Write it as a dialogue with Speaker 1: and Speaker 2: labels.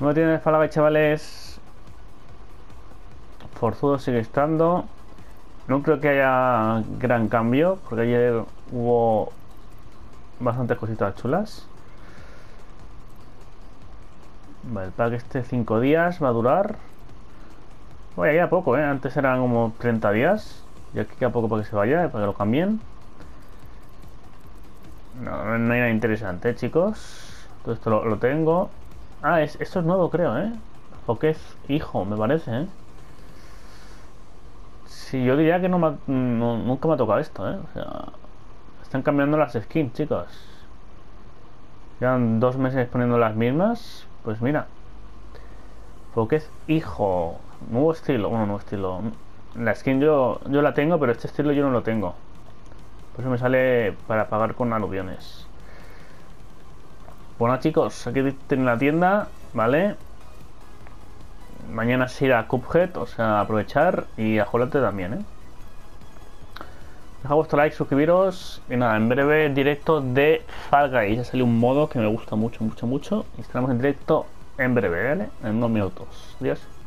Speaker 1: No tiene falaba, chavales. Forzudo sigue estando. No creo que haya gran cambio, porque ayer hubo bastantes cositas chulas. Vale, el pack este 5 días va a durar. Vaya, ya poco, ¿eh? Antes eran como 30 días. Y aquí queda poco para que se vaya, para que lo cambien. No, no hay nada interesante, chicos. Todo esto lo tengo. Ah, es, esto es nuevo, creo, ¿eh? Foquez hijo, me parece, ¿eh? Sí, yo diría que no, me nunca me ha tocado esto, ¿eh? O sea, están cambiando las skins, chicos. Llevan dos meses poniendo las mismas. Pues mira. Foquez hijo. Nuevo estilo. Bueno, nuevo estilo. La skin yo, yo la tengo, pero este estilo yo no lo tengo. Por eso me sale para pagar con aluviones. Bueno chicos, aquí tienen la tienda, ¿vale? Mañana se irá a Cuphead, o sea, aprovechar y a Jolate también, ¿eh? Deja vuestro like, suscribiros y nada, en breve directo de Fall Guys. Ya salió un modo que me gusta mucho, mucho, mucho. Y estaremos en directo en breve, ¿vale? En unos minutos. Adiós.